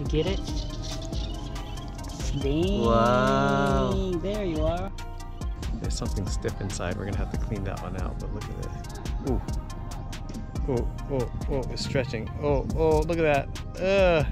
You get it? Dang. Wow. There you are. There's something stiff inside. We're gonna have to clean that one out, but look at it. Ooh. Oh, oh, oh, it's stretching. Oh, oh, look at that. Ugh.